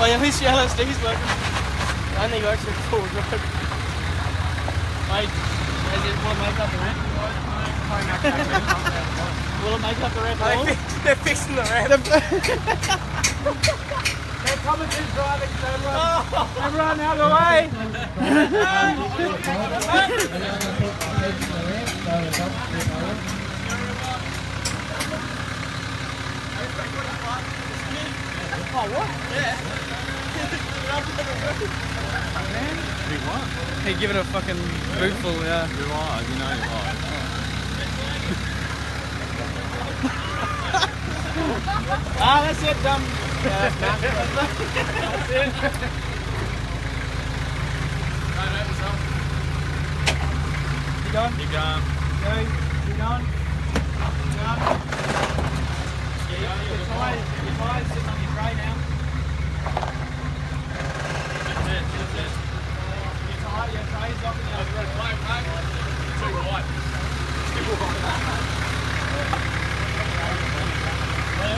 Oh yeah, at least yellow sticky's working. Only works with forward road. Wait, is it, will it make up the ramp? Will it make up the ramp at all? They're fixing the ramp. They're coming in driving, so everyone, everyone out of the way. Oh, what? Yeah. Hey, give it a fucking bootful, yeah. You're live, you know you're live. Ah, that's it, dumb. Yeah, that's it. You going? Keep going. Go. You going? You going? Yeah, your tire, your tire's sitting on your tray now. That's it, that's it. Your tire, your tray's up in the Too right.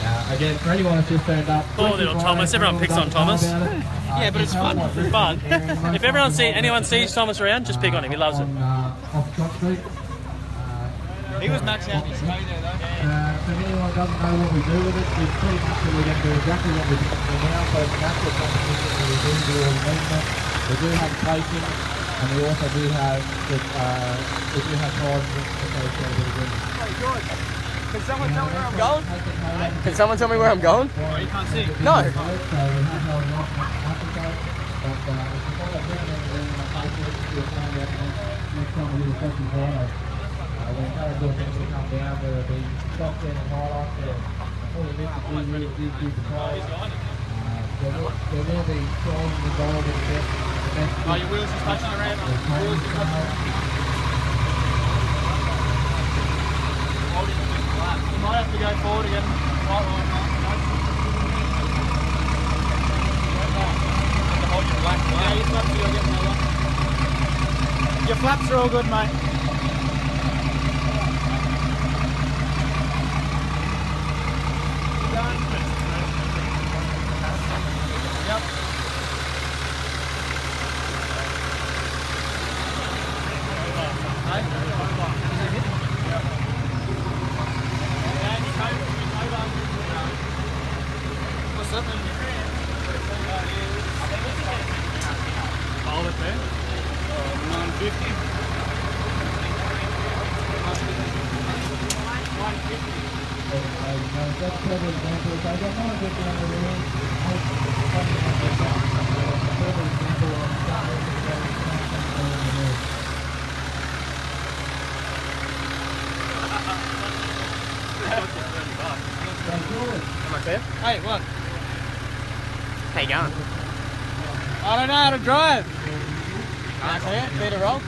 Uh, again, for anyone that's just turned up. Poor little Thomas. Everyone picks on Thomas. Yeah, but it's fun. It's fun. If everyone see anyone sees Thomas around, just pick on him. He loves it. Uh, off Scott Street. Uh, He was maxed out his there though. Uh, for anyone doesn't know what we do with it, it's pretty much going to do exactly what we're doing now. So it's a natural competition we do do all the movement. We do have placing, and we also do have the, uh, we do have prizes associated with it. Can someone tell me where I'm going? Can someone tell me where I'm going? Oh, you can't see. No. So we have held an off but uh, if you follow down there and on Facebook, you'll find out next, next time we do a session Friday. We encourage all people to come down, whether it be stock in and highlights or all the bits that we really do do the prize. There will, be involved in the the best. Oh, your wheels is touching the ramp. Wheels is touching the ramp. You might have to go forward again. Right, right, right. Yeah, your flaps are. Your flaps are all good, mate. You going? Yep. What's up? Hold it there. 950. Uh, that's further example. So I don't want to get down the road. Further example of that. Hey, what? How you going? I don't know how to drive. That's it. Beat a roll.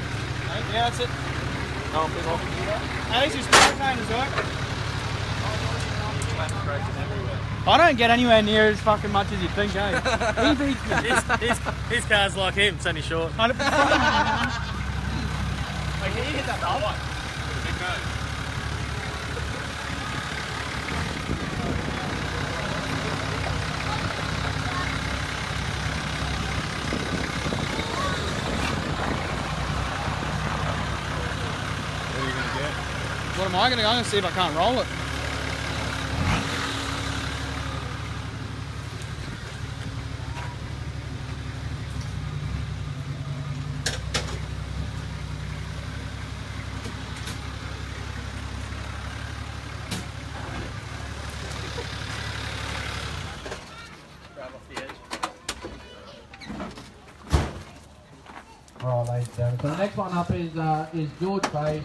Yeah, that's it. At least your speed trainers work. I don't get anywhere near as fucking much as you think, eh? he beats me. His, his, his car's like him. It's only short. 100%. Wait, can you hit that ball? What are you going to get? What am I going to go? I'm going to see if I can't roll it. Drive off the. All right, ladies and gentlemen. So the next one up is uh, is George Bay.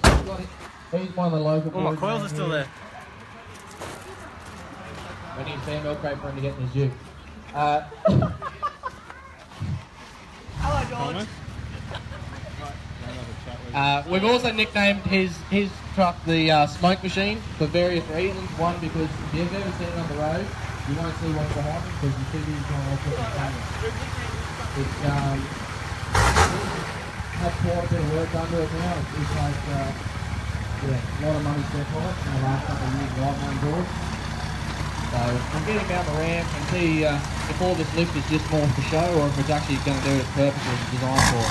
So we've got it- He's one of the local All my coils are still here. there. We need Sam milk crate for him to get in his ute. Uh, Thomas? Uh, we've also nicknamed his his truck the uh, smoke machine for various reasons. One, because if you've ever seen it on the road, you won't see what's behind him because you see he's going off with the camera. It's um, had quite a bit of work done to it now. It's, it's like uh, yeah, a lot of money spent on it in the last couple of years right on board. So we'll get him out the ramp and see uh, if all this lift is just more for show or if it's actually going to do its purpose as it's designed for.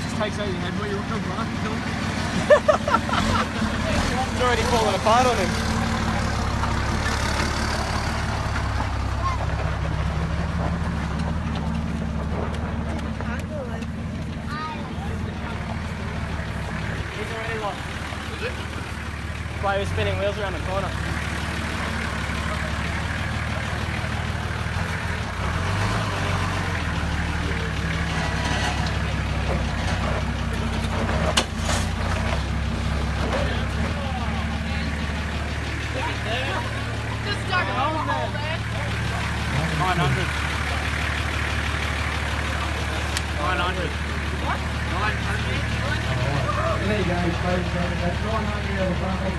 Just takes out your head where you're looking for. It's already falling apart on him. spinning one. Was it? Why he was spinning wheels around the corner. Just dug it all, man. 900.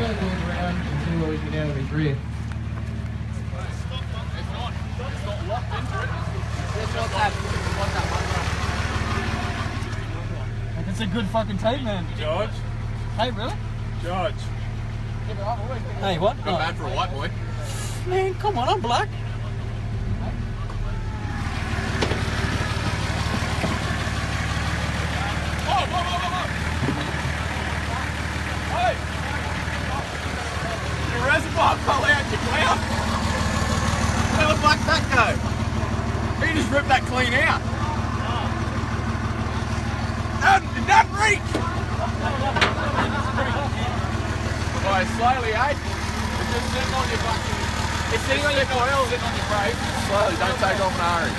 Out the front. I'll turn this around and see what we can get out of his rear. It's a good fucking tape, man. George? Hey, really? George. Hey, what? Not bad for a white boy. Man, come on, I'm black. Hey! Your reservoir fell out, you clown! How the fuck that go? He just ripped that clean out. That, that reach? Slowly, eh? It's just sitting on your fucking... It's sitting on your coil. Sitting on your brake. Slowly, don't take off an hurry.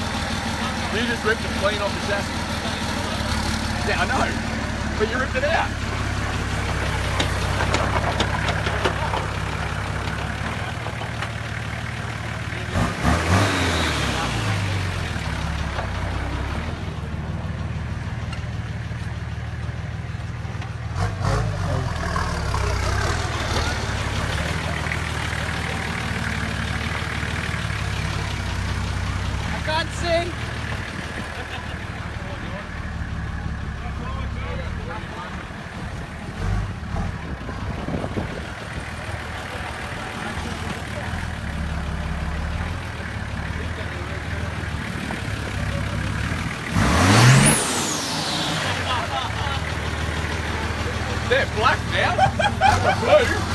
You just ripped it clean off the chassis. Yeah, I know. But you ripped it out. I can't sing. They're black now. They were blue.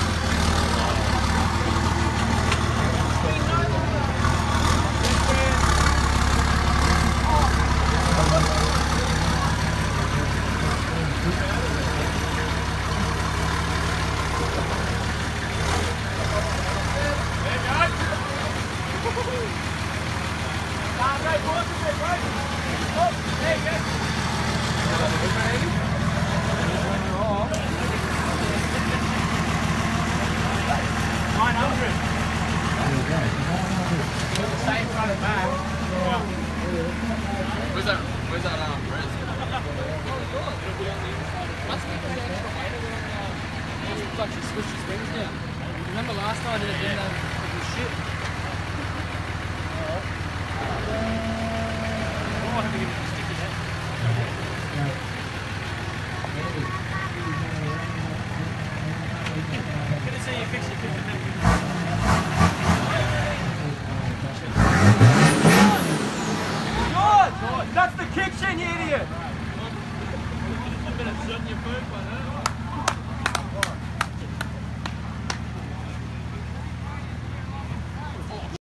Where's that? Where's that um, res? Like she his down. Remember last time I did it, didn't have it was shit. Oh, oh I have to give it a sticky head. Good to see you fix your. That's the kitchen, you idiot! A bit of soot in your food, but,